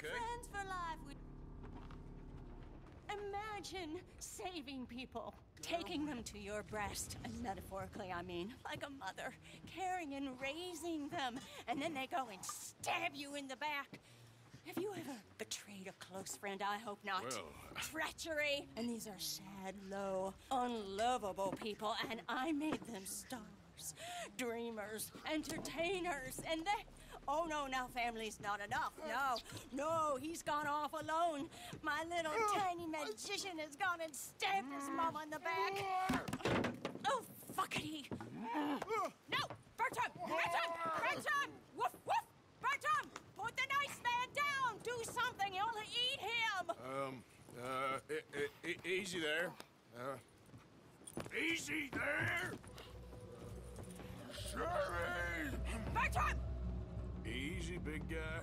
okay? Friends for life. Imagine saving people, taking them to your breast, and metaphorically, I mean, like a mother, caring and raising them, and then they go and stab you in the back. Have you ever betrayed a close friend? I hope not. Well, uh, Treachery. And these are sad, low, unlovable people, and I made them stars, dreamers, entertainers, and they. Oh no, now family's not enough. No, no, he's gone off alone. My little tiny magician has gone and stabbed his mom in the back. Oh, fuckity. No, Bertram! Bertram! Bertram! Woof, woof! Bertram! Put the nice man down! Do something! You'll eat him! Um, uh, e- e- e- easy there. Uh, easy there! Sherry! Bertram! Easy, big guy.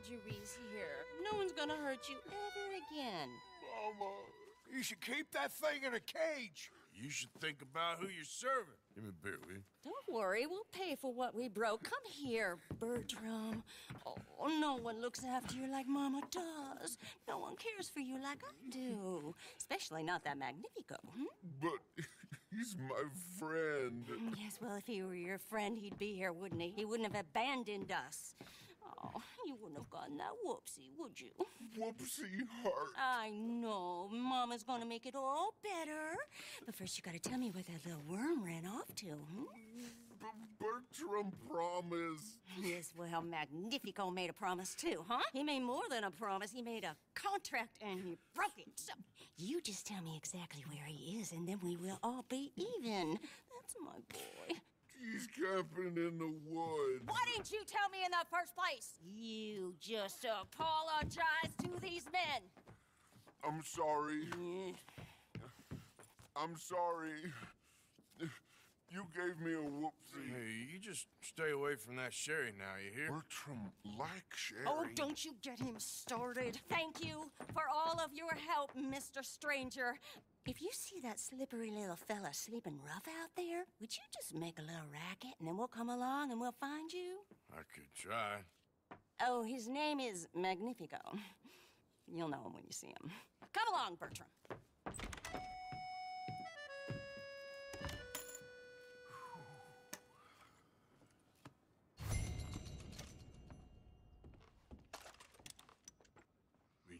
Marjorie's here. No one's gonna hurt you ever again. Mama, you should keep that thing in a cage. You should think about who you're serving. Give me a beer, will you? Don't worry, we'll pay for what we broke. Come here, Bertram. Oh, no one looks after you like Mama does. No one cares for you like I do. Especially not that Magnifico. Hmm? But he's my friend. Yes, well, if he were your friend, he'd be here, wouldn't he? He wouldn't have abandoned us. Oh, you wouldn't have gotten that whoopsie, would you? Whoopsie heart. I know. Mama's gonna make it all better. But first, you gotta tell me where that little worm ran off to, hmm? Bertram promised. Yes, well, Magnifico made a promise too, huh? He made more than a promise. He made a contract and he broke it. So you just tell me exactly where he is, and then we will all be even. That's my boy. He's camping in the woods. Why didn't you tell me in the first place? You just apologize to these men. I'm sorry. Mm. I'm sorry. You gave me a whoopsie. Hey, you just stay away from that Sherry now, you hear? Bertram like Sherry. Oh, don't you get him started. Thank you for all of your help, Mr. Stranger. If you see that slippery little fella sleeping rough out there, would you just make a little racket and then we'll come along and we'll find you? I could try. Oh, his name is Magnifico. You'll know him when you see him. Come along, Bertram.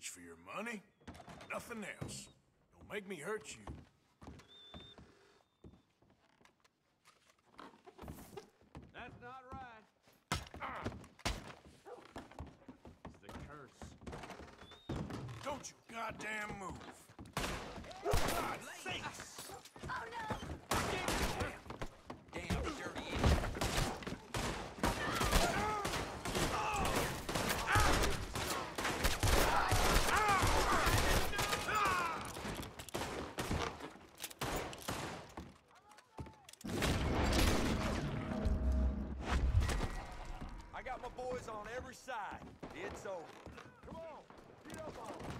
Reach for your money, nothing else. Don't make me hurt you. That's not right. It's the curse. Don't you goddamn move. Oh, God sakes! Oh, no! side. It's over. Come on, get up on